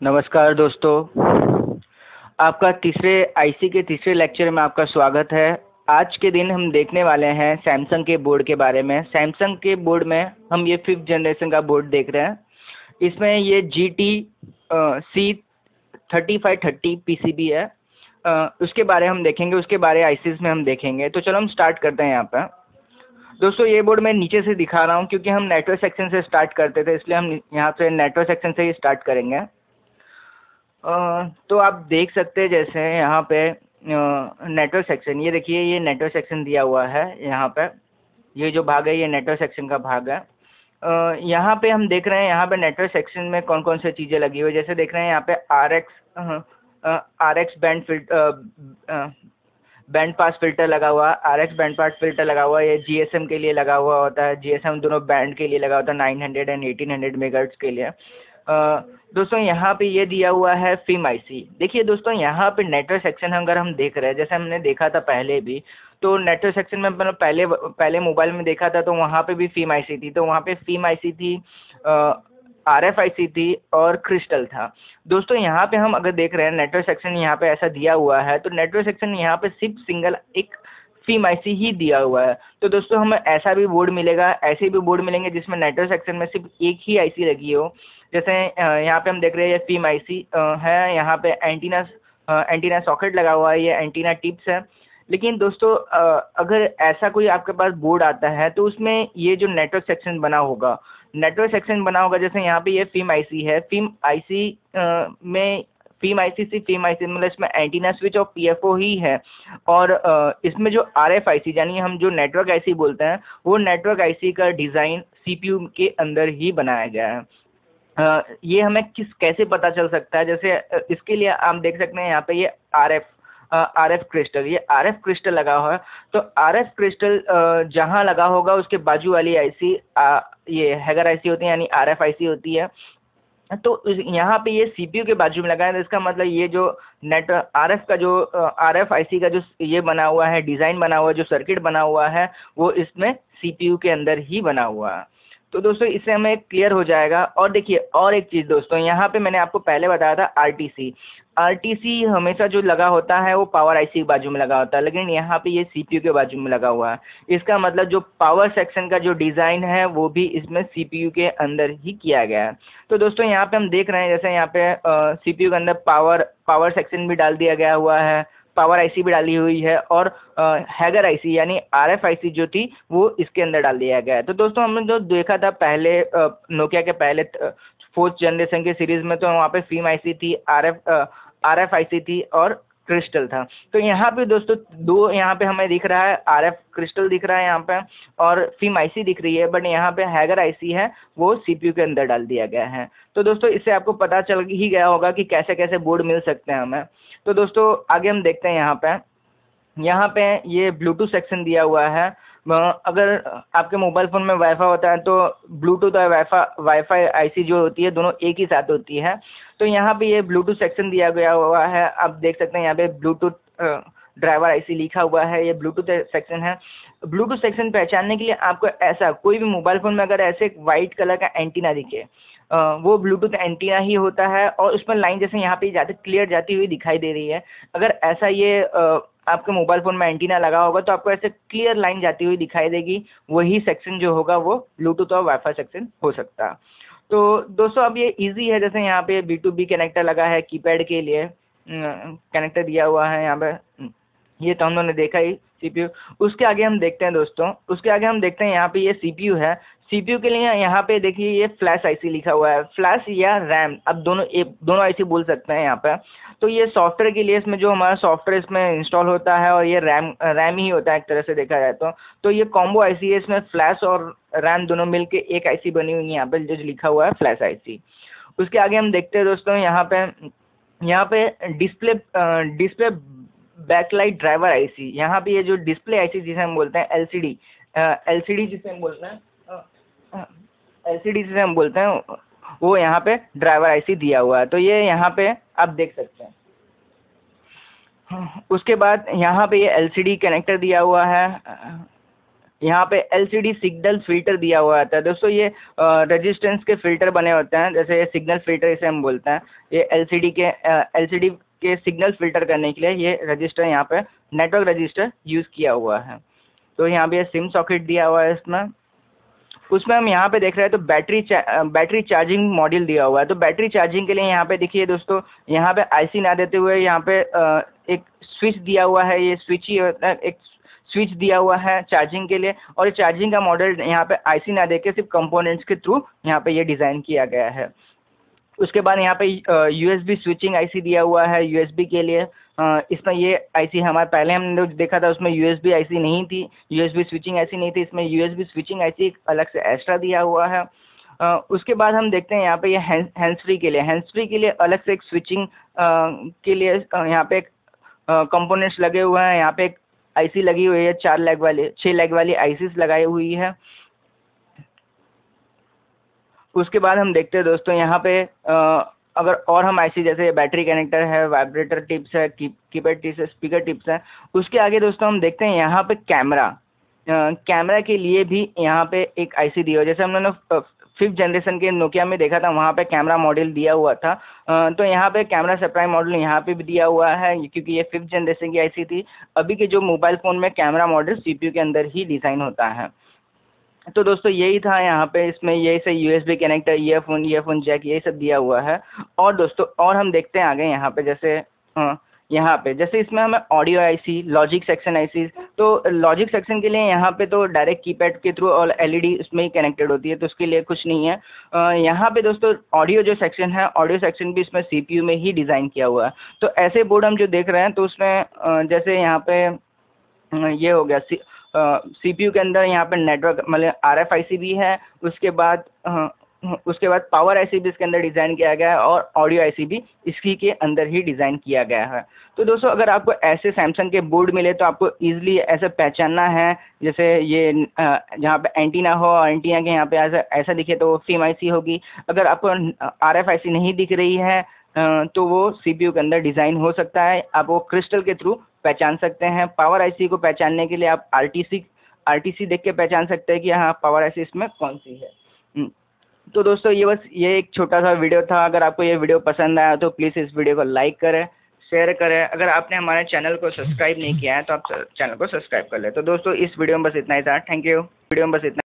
नमस्कार दोस्तों। आपका तीसरे आईसी के तीसरे लेक्चर में आपका स्वागत है। आज के दिन हम देखने वाले हैं सैमसंग के बोर्ड के बारे में। सैमसंग के बोर्ड में हम ये फिफ्थ जनरेशन का बोर्ड देख रहे हैं। इसमें ये G T C thirty five thirty P C B है। आ, उसके बारे हम देखेंगे उसके बारे आईसीस में हम देखेंगे। तो चलो हम स्टार्ट करते हैं यहाँ पर दोस्तों ये बोर्ड मैं नीचे से दिखा रहा हूँ क्योंकि हम नेटवर्क सेक्शन से स्टार्ट करते थे इसलिए हम यहाँ से नेटवर्क सेक्शन से ही स्टार्ट करेंगे। तो आप देख सकते हैं जैसे यहाँ पे नेटवर्क सेक्शन ये देखिए, ये नेटवर्क सेक्शन दिया हुआ है यहाँ पे। ये जो भाग है, ये नेटवर्क सेक्शन का भाग है। यहाँ पे हम देख रहे हैं, यहाँ पे नेटवर्क सेक्शन में कौन कौन सी चीज़ें लगी हुई जैसे देख रहे हैं, यहाँ पे R X R X band filter band pass filter लगा हुआ। R X band pass filter लगा हुआ। ये जी एस एम के लिए लगा हुआ होता है। जी एस एम दोनों बैंड के लिए लगा होता है nine hundred and eighteen hundred के लिए। दोस्तों यहाँ पे ये दिया हुआ है फिम आईसी देखिए दोस्तों, यहाँ पे नेटवर्क सेक्शन अगर हम देख रहे हैं, जैसे हमने देखा था पहले भी तो नेटवर्क सेक्शन में मतलब पहले पहले मोबाइल में देखा था तो वहाँ पे भी फिम आईसी थी तो वहाँ पे फिम आईसी थी आर एफ़ आई सी थी और क्रिस्टल था। दोस्तों, यहाँ पे हम अगर देख रहे हैं नेटवर्क सेक्शन यहाँ पे ऐसा दिया हुआ है तो नेटवर्क सेक्शन यहाँ पे सिर्फ़ सिंगल एक फिम आईसी ही दिया हुआ है। तो दोस्तों, हमें ऐसा भी बोर्ड मिलेगा, ऐसे भी बोर्ड मिलेंगे जिसमें नेटवर्क सेक्शन में सिर्फ़ एक ही आईसी लगी हो। जैसे यहाँ पे हम देख रहे हैं ये फीम आईसी है, यहाँ पे एंटीना एंटीना सॉकेट लगा हुआ है, ये एंटीना टिप्स है। लेकिन दोस्तों अगर ऐसा कोई आपके पास बोर्ड आता है तो उसमें ये जो नेटवर्क सेक्शन बना होगा नेटवर्क सेक्शन बना होगा, जैसे यहाँ पे ये फीम आईसी है फीम आईसी में फीम आईसी सी फीम आईसी मतलब इसमें एंटीना स्विच और पीएफओ ही है। और इसमें जो आर एफ़ आई सी यानी हम जो नेटवर्क आईसी बोलते हैं, वो नेटवर्क आईसी का डिज़ाइन सीपीयू के अंदर ही बनाया गया है। ये हमें किस, कैसे पता चल सकता है? जैसे इसके लिए आप देख सकते हैं यहाँ पे ये R F R F crystal, ये आर एफ़ क्रिस्टल लगा हुआ है। तो आर एफ़ क्रिस्टल जहाँ लगा होगा, उसके बाजू वाली आईसी ये हैगर आईसी होती है, यानी आर एफ़ आईसी होती है। तो यहाँ पे ये सीपीयू के बाजू में लगा है तो इसका मतलब ये जो नेट आर एफ़ का जो आर एफ़ आई सी का जो ये बना हुआ है, डिज़ाइन बना हुआ है, जो सर्किट बना हुआ है, वो इसमें सीपीयू के अंदर ही बना हुआ है। तो दोस्तों, इससे हमें क्लियर हो जाएगा। और देखिए, और एक चीज़ दोस्तों, यहाँ पे मैंने आपको पहले बताया था आरटीसी आरटीसी हमेशा जो लगा होता है, वो पावर आईसी के बाजू में लगा होता है, लेकिन यहाँ पे ये सीपीयू के बाजू में लगा हुआ है। इसका मतलब जो पावर सेक्शन का जो डिज़ाइन है, वो भी इसमें सीपीयू के अंदर ही किया गया है। तो दोस्तों, यहाँ पे हम देख रहे हैं, जैसे यहाँ पे सीपीयू के अंदर पावर पावर सेक्शन भी डाल दिया गया हुआ है। पावर आईसी भी डाली हुई है और हैगर आईसी यानी आर एफ़ आई सी जो थी, वो इसके अंदर डाल दिया गया है। तो दोस्तों, हमने जो देखा था पहले नोकिया के पहले फोर्थ जनरेशन के सीरीज़ में तो वहाँ पे फीम आईसी थी R F R F I C थी और क्रिस्टल था। तो यहाँ पे दोस्तों दो यहाँ पे हमें दिख रहा है आर एफ़ क्रिस्टल दिख रहा है यहाँ पे और फिम आईसी दिख रही है बट यहाँ पे हैगर आईसी है, वो सीपीयू के अंदर डाल दिया गया है। तो दोस्तों इससे आपको पता चल ही गया होगा कि कैसे कैसे बोर्ड मिल सकते हैं हमें। तो दोस्तों आगे हम देखते हैं यहाँ पे। यहाँ पे ये ब्लूटूथ सेक्शन दिया हुआ है अगर आपके मोबाइल फ़ोन में वाईफाई होता है तो ब्लूटूथ और वाईफाई वाईफाई आईसी जो होती है, दोनों एक ही साथ होती है। तो यहाँ पे ये ब्लूटूथ सेक्शन दिया गया हुआ है। आप देख सकते हैं यहाँ पे ब्लूटूथ ड्राइवर आईसी लिखा हुआ है। ये ब्लूटूथ सेक्शन है। ब्लूटूथ सेक्शन पहचानने के लिए आपको ऐसा कोई भी मोबाइल फ़ोन में अगर ऐसे वाइट कलर का एंटीना दिखे वो ब्लूटूथ एंटीना ही होता है और उसमें लाइन जैसे यहाँ पे जाते क्लियर जाती हुई दिखाई दे रही है। अगर ऐसा ये आपके मोबाइल फ़ोन में एंटीना लगा होगा तो आपको ऐसे क्लियर लाइन जाती हुई दिखाई देगी। वही सेक्शन जो होगा वो ब्लूटूथ और वाईफाई सेक्शन हो सकता। तो दोस्तों, अब ये इजी है, जैसे यहाँ पे बी टू बी कनेक्टर लगा है कीपैड के लिए। कनेक्टर दिया हुआ है यहाँ पे। ये तो हम लोगों ने देखा ही सीपीयू उसके आगे हम देखते हैं दोस्तों, उसके आगे हम देखते हैं यहाँ पे ये सीपीयू है। सीपीयू के लिए यहाँ पे देखिए ये फ्लैश आईसी लिखा हुआ है। फ्लैश या रैम, अब दोनों एक दोनों आईसी बोल सकते हैं यहाँ पे। तो ये सॉफ्टवेयर के लिए इसमें जो हमारा सॉफ्टवेयर इसमें इंस्टॉल होता है और ये रैम रैम ही होता है एक तरह से देखा जाए तो। तो ये कॉम्बो आईसी है, इसमें फ्लैश और रैम दोनों मिल के एक आईसी बनी हुई है यहाँ पर जो लिखा हुआ है फ्लैश आईसी। उसके आगे हम देखते हैं दोस्तों यहाँ पे यहाँ पे display display backlight driver IC. यहाँ पे ये जो डिस्प्ले आईसी जिसे हम बोलते हैं, एलसीडी एलसीडी जिसे हम बोलते हैं एलसीडी जिसे हम बोलते हैं, वो यहाँ पे ड्राइवर आईसी दिया हुआ है। तो ये यहाँ पे आप देख सकते हैं। उसके बाद यहाँ पे ये एलसीडी कनेक्टर दिया हुआ है। यहाँ पे एलसीडी सिग्नल फ़िल्टर दिया हुआ आता है। दोस्तों, ये रेजिस्टेंस के फ़िल्टर बने होते हैं। जैसे ये सिग्नल फ़िल्टर इसे हम बोलते हैं। ये एलसीडी के एलसीडी के सिग्नल फ़िल्टर करने के लिए ये रजिस्टर यहाँ पे नेटवर्क रजिस्टर यूज़ किया हुआ है। तो यहाँ पे सिम सॉकेट दिया हुआ है इसमें। उसमें हम यहाँ पे देख रहे हैं तो बैटरी बैटरी चार्जिंग मॉड्यूल दिया हुआ है। तो बैटरी चार्जिंग के लिए यहाँ पे देखिए दोस्तों, यहाँ पे आईसी ना देते हुए यहाँ पे एक स्विच दिया हुआ है, ये स्विच ही एक स्विच दिया हुआ है चार्जिंग के लिए। और चार्जिंग का मॉडल यहाँ पे आईसी ना देके सिर्फ़ कंपोनेंट्स के थ्रू यहाँ पे ये डिज़ाइन किया गया है। उसके बाद यहाँ पे यूएसबी स्विचिंग आईसी दिया हुआ है यूएसबी के लिए। इसमें ये आईसी हमारे पहले हमने देखा था उसमें यूएसबी आईसी नहीं थी यूएसबी स्विचिंग आईसी नहीं थी, इसमें यूएसबी स्विचिंग आईसी एक अलग से एक्स्ट्रा दिया हुआ है। उसके बाद हम देखते हैं यहाँ पे ये हैंड्स फ्री के लिए हैंड्स फ्री के लिए अलग से एक स्विचिंग के लिए यहाँ पे एक कंपोनेंट्स लगे हुए हैं, यहाँ पे एक आईसी लगी हुई है, चार लेग वाली छः लेग वाली आईसीस लगाई हुई है। उसके बाद हम देखते हैं दोस्तों यहाँ पे अगर और हम आईसी जैसे बैटरी कनेक्टर है वाइब्रेटर टिप्स है कीपैड टिप्स है स्पीकर टिप्स है, उसके आगे दोस्तों हम देखते हैं यहाँ पे कैमरा कैमरा के लिए भी यहाँ पे एक आईसी दी हुई जैसे हम लोगों फिफ्थ जनरेशन के नोकिया में देखा था, वहाँ पे कैमरा मॉडल दिया हुआ था। तो यहाँ पे कैमरा सप्लाई मॉडल यहाँ पे भी दिया हुआ है, क्योंकि ये फिफ्थ जनरेशन की आईसी थी। अभी के जो मोबाइल फ़ोन में कैमरा मॉडल सीपीयू के अंदर ही डिज़ाइन होता है। तो दोस्तों यही था यहाँ पे, इसमें यही से USB connector earphone earphone jack यही सब दिया हुआ है। और दोस्तों, और हम देखते हैं आगे यहाँ पे, जैसे यहाँ पे, जैसे इसमें हमें audio IC logic section IC तो लॉजिक सेक्शन के लिए यहाँ पे तो डायरेक्ट कीपैड के थ्रू और एलईडी उसमें ही कनेक्टेड होती है तो उसके लिए कुछ नहीं है। यहाँ पे दोस्तों ऑडियो जो सेक्शन है ऑडियो सेक्शन भी इसमें सीपीयू में ही डिज़ाइन किया हुआ है। तो ऐसे बोर्ड हम जो देख रहे हैं तो उसमें जैसे यहाँ पे ये हो गया सीपीयू के अंदर यहाँ पे नेटवर्क मतलब आर एफ़ आई सी भी है, उसके बाद उसके बाद पावर आईसी भी इसके अंदर डिज़ाइन किया गया है और ऑडियो आईसी भी इसी के अंदर ही डिज़ाइन किया गया है। तो दोस्तों, अगर आपको ऐसे सैमसंग के बोर्ड मिले तो आपको ईजिली ऐसे पहचानना है, जैसे ये जहाँ पे एंटीना हो और एंटीना के यहाँ पे ऐसा ऐसा दिखे तो फिम आईसी होगी। अगर आपको आर एफ़ आई सी नहीं दिख रही है तो वो सीपीयू के अंदर डिज़ाइन हो सकता है। आप वो क्रिस्टल के थ्रू पहचान सकते हैं। पावर आईसी को पहचानने के लिए आप आरटीसी आरटीसी देख के पहचान सकते हैं कि हाँ पावर आईसी इसमें कौन सी है। हम्म, तो दोस्तों ये बस ये एक छोटा सा वीडियो था। अगर आपको ये वीडियो पसंद आया तो प्लीज़ इस वीडियो को लाइक करें शेयर करें। अगर आपने हमारे चैनल को सब्सक्राइब नहीं किया है तो आप चैनल को सब्सक्राइब कर लें। तो दोस्तों इस वीडियो में बस इतना ही था। थैंक यू वीडियो में बस इतना